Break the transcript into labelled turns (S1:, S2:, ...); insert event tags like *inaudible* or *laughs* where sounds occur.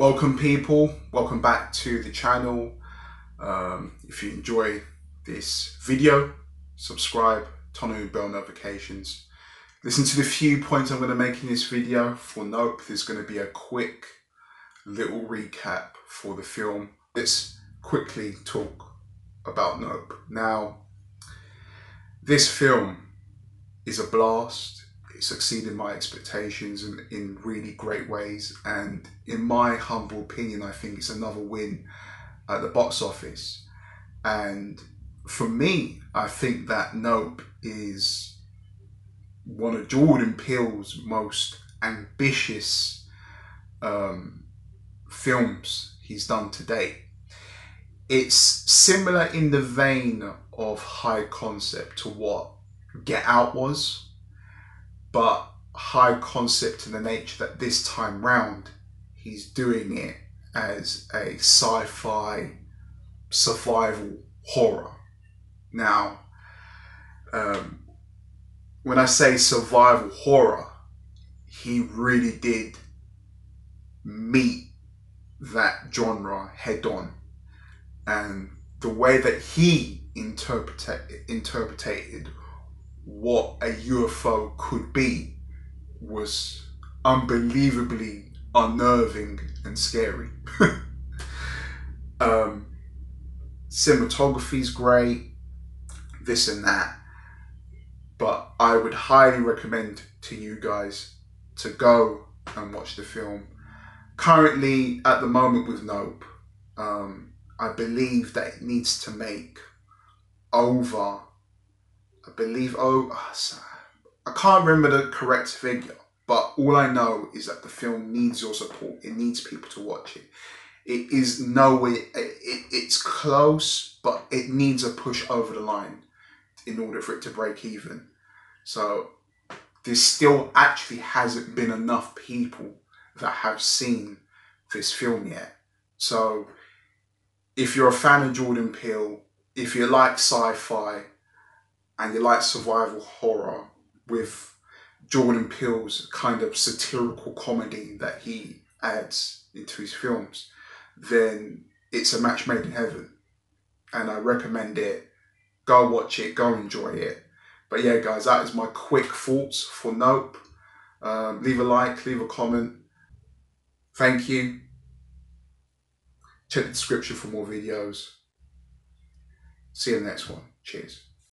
S1: Welcome people, welcome back to the channel. Um, if you enjoy this video, subscribe, turn on bell notifications. Listen to the few points I'm going to make in this video. For Nope, there's going to be a quick little recap for the film. Let's quickly talk about Nope. Now, this film is a blast. Succeeded my expectations in, in really great ways. And in my humble opinion, I think it's another win at the box office. And for me, I think that Nope is one of Jordan Peele's most ambitious um, films he's done to date. It's similar in the vein of high concept to what Get Out was, but high concept in the nature that this time round he's doing it as a sci-fi survival horror. Now, um, when I say survival horror, he really did meet that genre head on. And the way that he interpreted interpreted what a UFO could be was unbelievably unnerving and scary. *laughs* um, cinematography is great, this and that, but I would highly recommend to you guys to go and watch the film. Currently, at the moment with Nope, um, I believe that it needs to make over I believe, oh, ah, I can't remember the correct figure, but all I know is that the film needs your support. It needs people to watch it. It is nowhere, it, it, it's close, but it needs a push over the line in order for it to break even. So there still actually hasn't been enough people that have seen this film yet. So if you're a fan of Jordan Peele, if you like sci-fi, and you like survival horror with Jordan Peele's kind of satirical comedy that he adds into his films, then it's a match made in heaven. And I recommend it. Go watch it, go enjoy it. But yeah, guys, that is my quick thoughts for Nope. Um, leave a like, leave a comment. Thank you. Check the description for more videos. See you in the next one. Cheers.